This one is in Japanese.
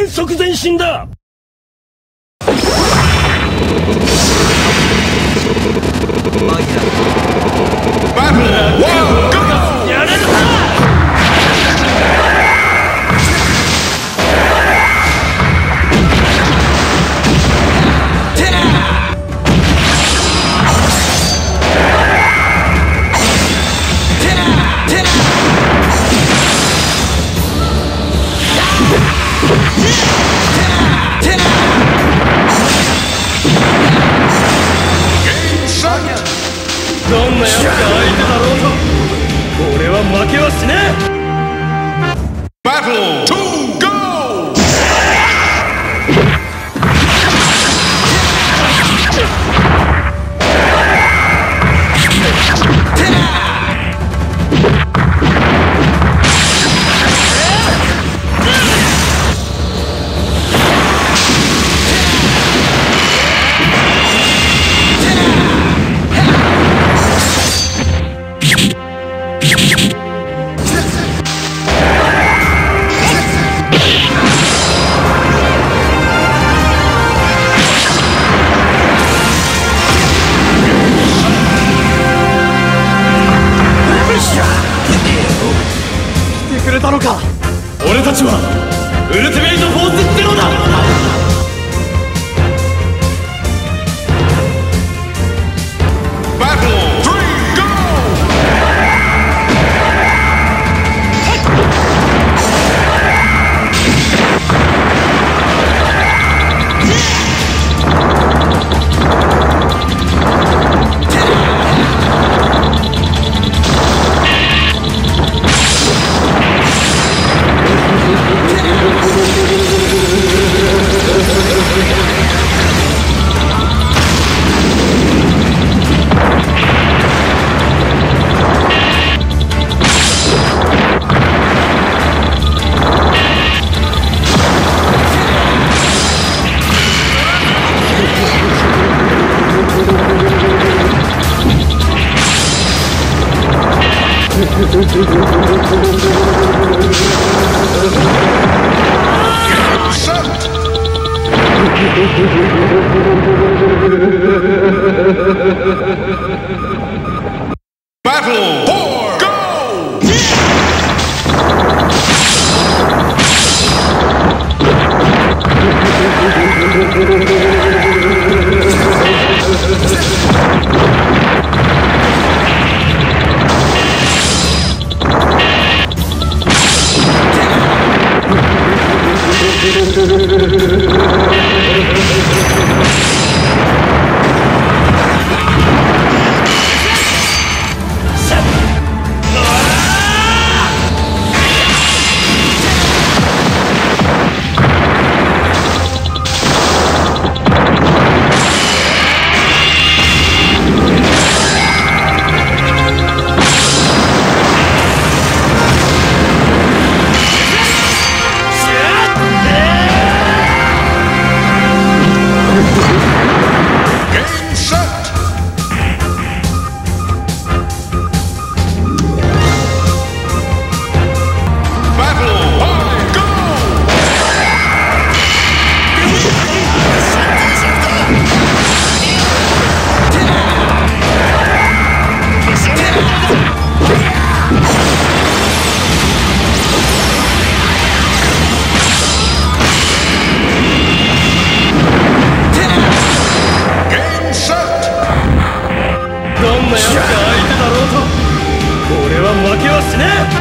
全速前進だ。くれたのか。俺たちはウルティメイト・フォース・ゼロだ。Shut! 相手だろうと。俺は負けはしねえ。